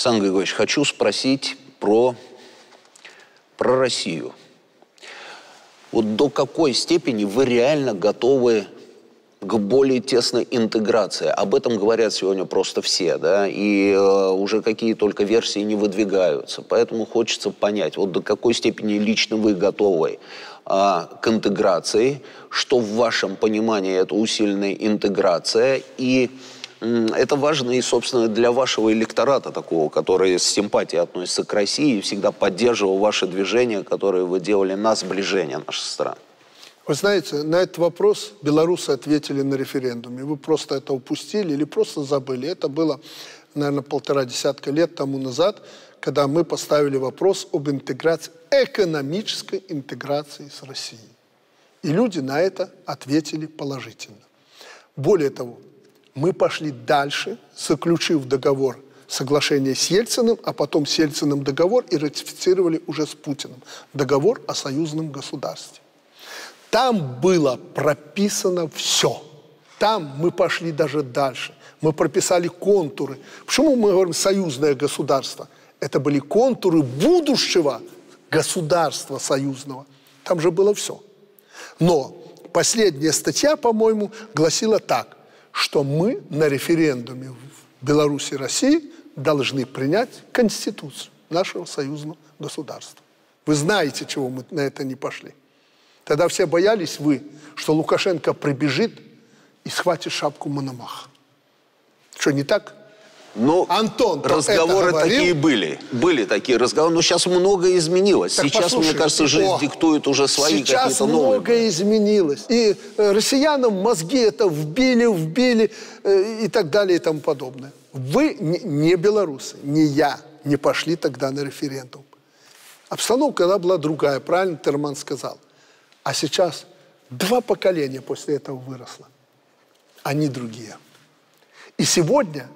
Сан Григорьевич, хочу спросить про, про Россию. Вот до какой степени вы реально готовы к более тесной интеграции. Об этом говорят сегодня просто все, да, и э, уже какие только версии не выдвигаются. Поэтому хочется понять, вот до какой степени лично вы готовы э, к интеграции, что в вашем понимании это усиленная интеграция, и это важно и, собственно, для вашего электората такого, который с симпатией относится к России и всегда поддерживал ваши движения, которые вы делали на сближение наших стран. Вы знаете, на этот вопрос белорусы ответили на референдуме. Вы просто это упустили или просто забыли. Это было, наверное, полтора десятка лет тому назад, когда мы поставили вопрос об интеграции, экономической интеграции с Россией. И люди на это ответили положительно. Более того, мы пошли дальше, заключив договор соглашение с Ельциным, а потом с Ельциным договор и ратифицировали уже с Путиным договор о союзном государстве. Там было прописано все. Там мы пошли даже дальше. Мы прописали контуры. Почему мы говорим союзное государство? Это были контуры будущего государства союзного. Там же было все. Но последняя статья, по-моему, гласила так, что мы на референдуме в Беларуси и России должны принять Конституцию нашего союзного государства. Вы знаете, чего мы на это не пошли. Тогда все боялись вы, что Лукашенко прибежит и схватит шапку Мономаха. Что, не так? Ну, Антон, разговоры такие были. Были такие разговоры, но сейчас многое изменилось. Так сейчас, мне кажется, жизнь о, диктует уже свои какие-то новые. многое изменилось. И э, россиянам мозги это вбили, вбили э, и так далее и тому подобное. Вы не, не белорусы, не я не пошли тогда на референдум. Обстановка тогда была другая, правильно Терман сказал – а сейчас два поколения после этого выросло. Они другие. И сегодня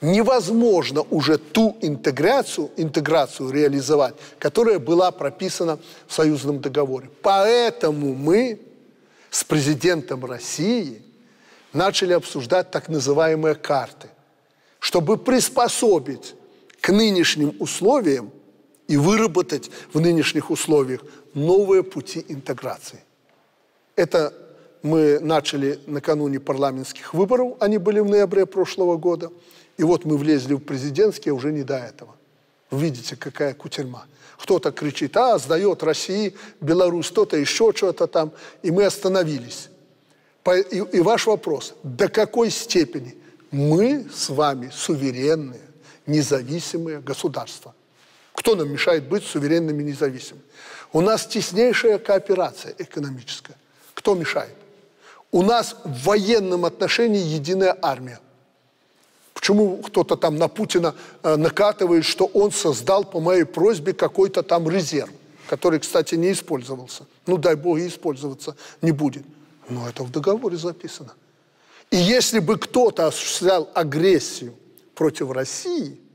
невозможно уже ту интеграцию, интеграцию реализовать, которая была прописана в союзном договоре. Поэтому мы с президентом России начали обсуждать так называемые карты, чтобы приспособить к нынешним условиям и выработать в нынешних условиях новые пути интеграции. Это мы начали накануне парламентских выборов, они были в ноябре прошлого года, и вот мы влезли в президентские уже не до этого. видите, какая кутерьма. Кто-то кричит, а, сдает России, Беларусь, кто-то еще что-то там, и мы остановились. И, ваш вопрос, до какой степени мы с вами суверенные, независимые государства? Кто нам мешает быть суверенными и независимыми? У нас теснейшая кооперация экономическая. Кто мешает? У нас в военном отношении единая армия. Почему кто-то там на Путина э, накатывает, что он создал по моей просьбе какой-то там резерв, который, кстати, не использовался. Ну, дай бог, и использоваться не будет. Но это в договоре записано. И если бы кто-то осуществлял агрессию против России –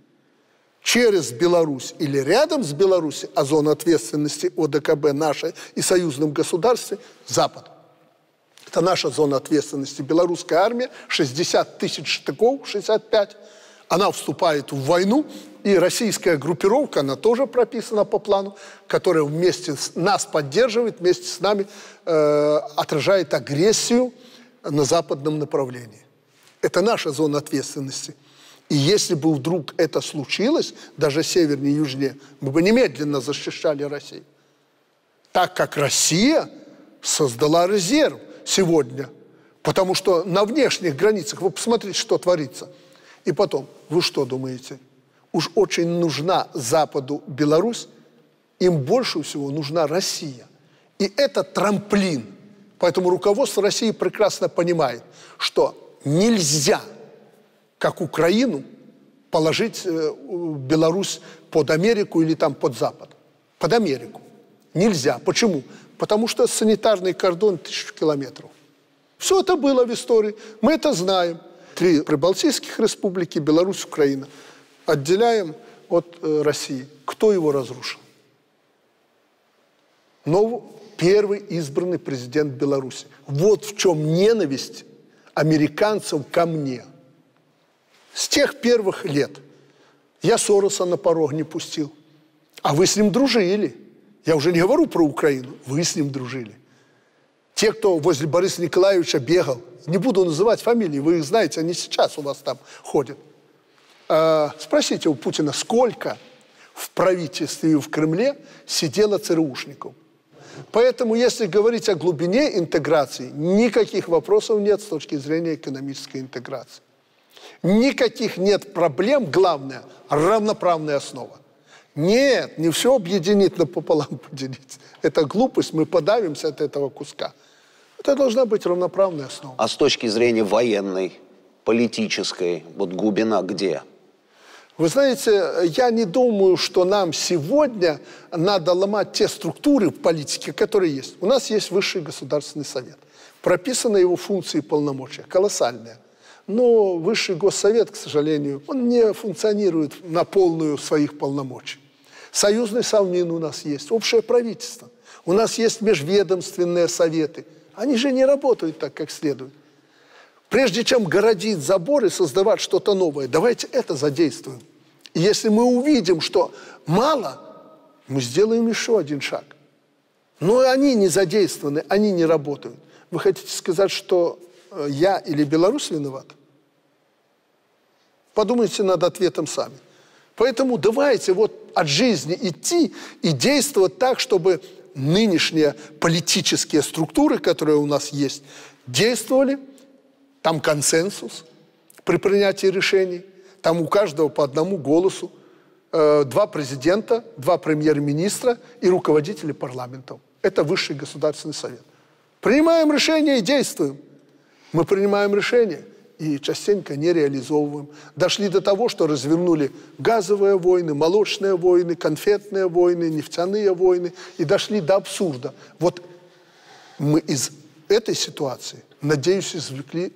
через Беларусь или рядом с Беларусью, а зона ответственности ОДКБ наша и союзном государстве – Запад. Это наша зона ответственности. Белорусская армия, 60 тысяч штыков, 65. Она вступает в войну, и российская группировка, она тоже прописана по плану, которая вместе с нас поддерживает, вместе с нами э, отражает агрессию на западном направлении. Это наша зона ответственности – и если бы вдруг это случилось, даже севернее и южнее, мы бы немедленно защищали Россию. Так как Россия создала резерв сегодня, потому что на внешних границах, вы посмотрите, что творится. И потом, вы что думаете? Уж очень нужна Западу Беларусь, им больше всего нужна Россия. И это трамплин. Поэтому руководство России прекрасно понимает, что нельзя – как Украину, положить э, Беларусь под Америку или там под Запад. Под Америку. Нельзя. Почему? Потому что санитарный кордон тысячу километров. Все это было в истории. Мы это знаем. Три прибалтийских республики, Беларусь, Украина. Отделяем от э, России. Кто его разрушил? Но первый избранный президент Беларуси. Вот в чем ненависть американцев ко мне – с тех первых лет, Я Сороса на порог не пустил. А вы с ним дружили. Я уже не говорю про Украину. Вы с ним дружили. Те, кто возле Бориса Николаевича бегал, не буду называть фамилии, вы их знаете, они сейчас у вас там ходят. А, спросите у Путина, сколько в правительстве и в Кремле сидело ЦРУшников. Поэтому, если говорить о глубине интеграции, никаких вопросов нет с точки зрения экономической интеграции. Никаких нет проблем, главное – равноправная основа. Нет, не все объединить напополам поделить. Это глупость, мы подавимся от этого куска. Это должна быть равноправная основа. А с точки зрения военной, политической, вот глубина где? Вы знаете, я не думаю, что нам сегодня надо ломать те структуры в политике, которые есть. У нас есть Высший Государственный Совет. Прописаны его функции и полномочия, колоссальные. Но Высший Госсовет, к сожалению, он не функционирует на полную своих полномочий. Союзный Совмин у нас есть, общее правительство. У нас есть межведомственные советы. Они же не работают так, как следует. Прежде чем городить заборы, создавать что-то новое, давайте это задействуем. И если мы увидим, что мало, мы сделаем еще один шаг. Но они не задействованы, они не работают. Вы хотите сказать, что э, я или Беларусь виноват? Подумайте над ответом сами. Поэтому давайте вот от жизни идти и действовать так, чтобы нынешние политические структуры, которые у нас есть, действовали, там консенсус при принятии решений, там у каждого по одному голосу, э, два президента, два премьер-министра и руководители парламентов. Это высший государственный совет. Принимаем решение и действуем. Мы принимаем решение и частенько не реализовываем. Дошли до того, что развернули газовые войны, молочные войны, конфетные войны, нефтяные войны и дошли до абсурда. Вот мы из этой ситуации, надеюсь, извлекли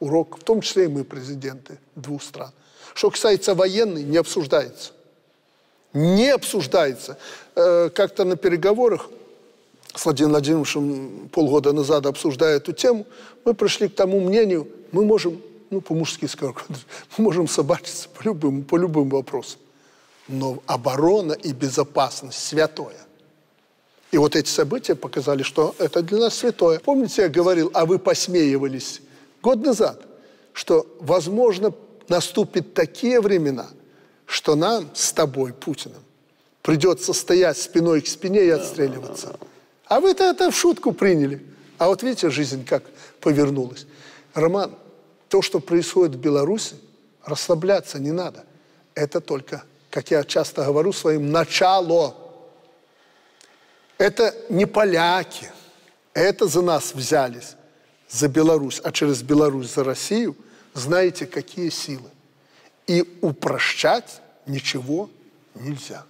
урок, в том числе и мы, президенты двух стран. Что касается военной, не обсуждается. Не обсуждается. Э, как-то на переговорах с Владимиром Владимировичем полгода назад, обсуждая эту тему, мы пришли к тому мнению, мы можем, ну, по-мужски скажу, мы можем собачиться по любым, по любым вопросам. Но оборона и безопасность святое. И вот эти события показали, что это для нас святое. Помните, я говорил, а вы посмеивались год назад, что, возможно, наступят такие времена, что нам с тобой, Путиным, придется стоять спиной к спине и отстреливаться. А вы-то это в шутку приняли. А вот видите, жизнь как повернулась. Роман, то, что происходит в Беларуси, расслабляться не надо. Это только, как я часто говорю своим, начало. Это не поляки, это за нас взялись, за Беларусь, а через Беларусь за Россию – знаете, какие силы. И упрощать ничего нельзя.